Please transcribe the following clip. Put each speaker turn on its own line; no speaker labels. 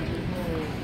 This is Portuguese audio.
atletismo